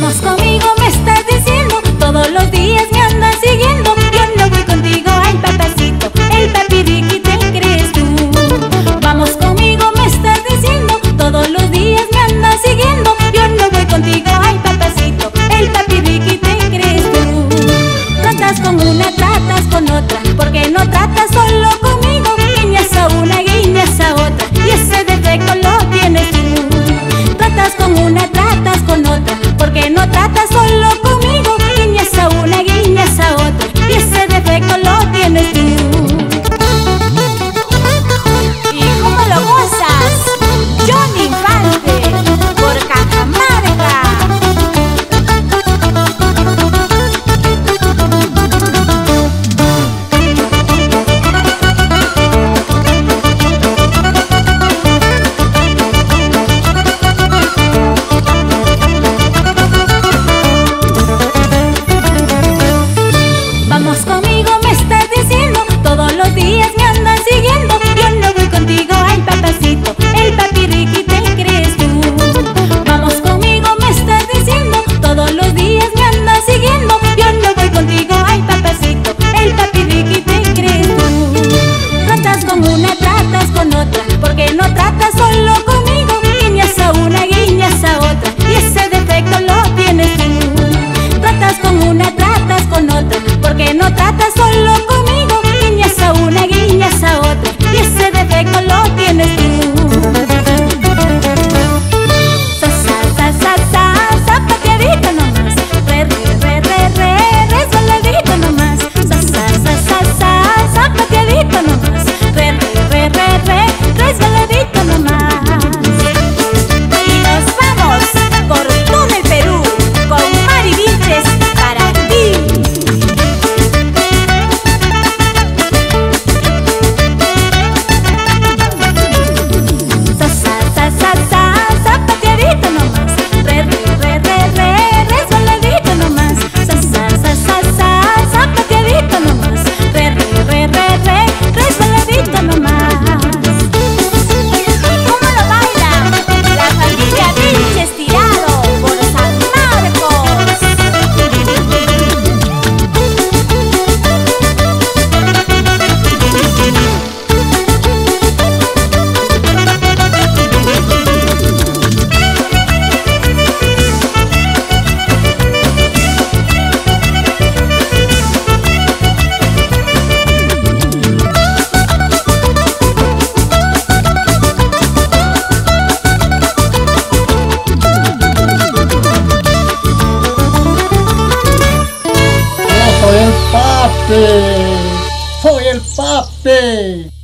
Vamos conmigo. vamos conmigo, me estás diciendo. Todos los días me andan siguiendo. Yo no voy contigo, ay papacito, el papi Ricky te crees tú. Vamos conmigo, me estás diciendo. Todos los días me andan siguiendo. Yo no voy contigo, ay papacito, el papi Ricky te crees tú. Tratas con una, tratas con otra, porque no tratas solo con Soy el papi.